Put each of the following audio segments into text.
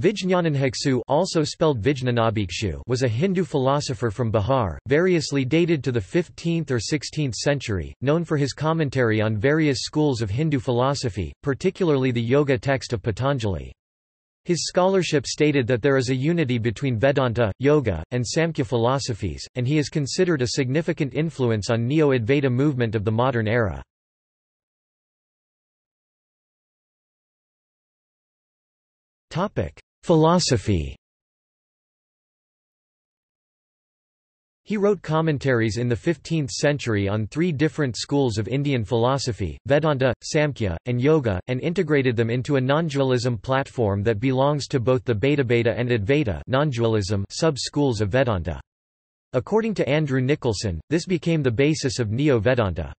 Vijnanabhikshu also spelled was a Hindu philosopher from Bihar, variously dated to the 15th or 16th century, known for his commentary on various schools of Hindu philosophy, particularly the yoga text of Patanjali. His scholarship stated that there is a unity between Vedanta, Yoga, and Samkhya philosophies, and he is considered a significant influence on Neo-Advaita movement of the modern era. Philosophy He wrote commentaries in the 15th century on three different schools of Indian philosophy, Vedanta, Samkhya, and Yoga, and integrated them into a non-dualism platform that belongs to both the Bhedabheda and Advaita non-dualism sub-schools of Vedanta. According to Andrew Nicholson, this became the basis of Neo-Vedanta.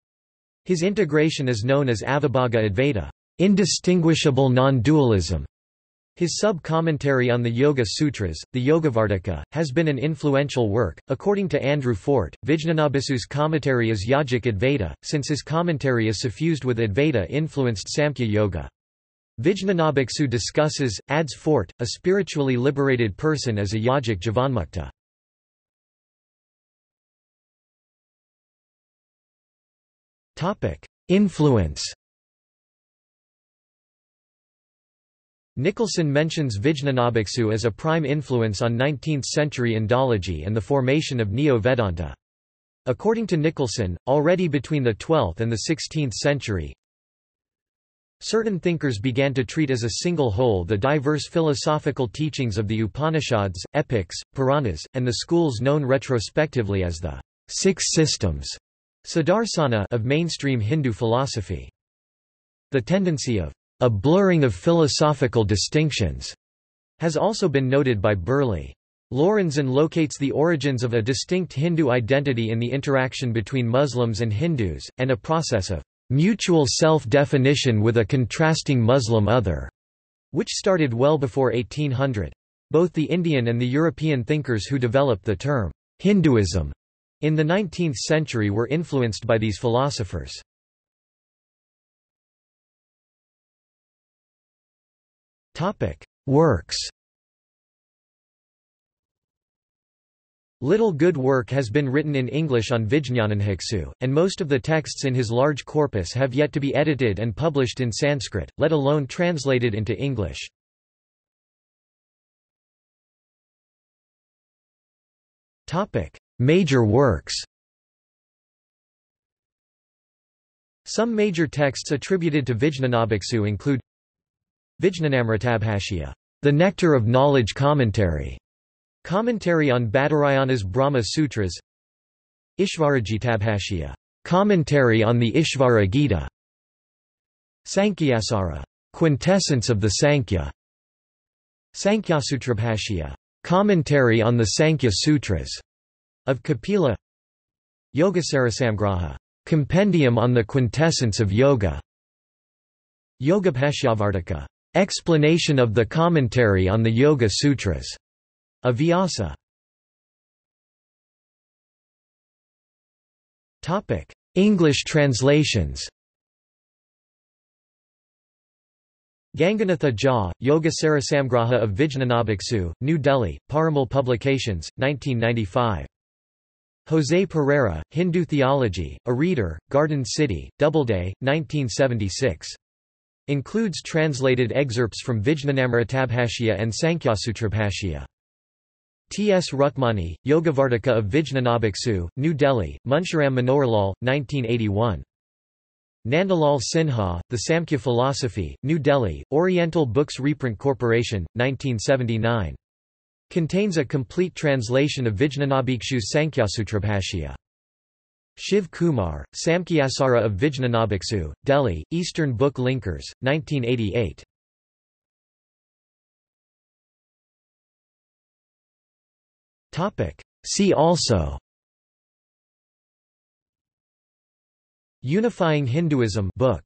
His integration is known as Avibhaga Advaita, indistinguishable non-dualism. His sub-commentary on the Yoga Sutras, the Yogavarttika, has been an influential work. According to Andrew Fort, Vijnanabhiksu's commentary is yogic Advaita, since his commentary is suffused with Advaita-influenced Samkhya Yoga. Vijnanabhiksu discusses, adds Fort, a spiritually liberated person as a yogic jivanmukta. Influence Nicholson mentions Vijnanabhiksu as a prime influence on 19th-century Indology and the formation of Neo-Vedanta. According to Nicholson, already between the 12th and the 16th century, certain thinkers began to treat as a single whole the diverse philosophical teachings of the Upanishads, epics, Puranas, and the schools known retrospectively as the Six Systems saddarsana of mainstream Hindu philosophy. The tendency of a blurring of philosophical distinctions has also been noted by Burley. Lorenzen locates the origins of a distinct Hindu identity in the interaction between Muslims and Hindus, and a process of mutual self-definition with a contrasting Muslim other, which started well before 1800. Both the Indian and the European thinkers who developed the term Hinduism in the 19th century were influenced by these philosophers. Topic: Works. Little good work has been written in English on Vijnanabhikshu, and most of the texts in his large corpus have yet to be edited and published in Sanskrit, let alone translated into English. Major works Some major texts attributed to Vijñanabhiksu include Vijñanamritabhashya, the Nectar of Knowledge Commentary, commentary on Badarayana's Brahma Sutras, Ishvaragitabhashya, commentary on the Ishvara Gita, Sankhyasaara, quintessence of the Sankhya, Sankhyasutrabhashya, commentary on the Sankhya Sutras of Kapila, Yogasarasamgraha, compendium on the quintessence of yoga, Yogabhashyavartika, Explanation of the commentary on the Yoga Sutras of Vyasa. Topic: English translations. Ganganatha Jha, Yoga Sarasamgraha of Vijnanabhiksu, New Delhi, Parimal Publications, 1995. José Pereira, Hindu Theology, A Reader, Garden City, Doubleday, 1976. Includes translated excerpts from Vijnanamritabhashya and Sankhyasutrabhashya. T. S. Rukmani, Yogavartika of Vijnanabhiksu, New Delhi, Munshiram Manoharlal, 1981. Nandalal Sinha, The Samkhya Philosophy, New Delhi, Oriental Books Reprint Corporation, 1979. Contains a complete translation of Vijnanabhikshu's Sankhyasutrabhashya. Shiv Kumar, Samkhyasaara of Vijnanabhiksu, Delhi, Eastern Book Linkers, 1988. See also Unifying Hinduism book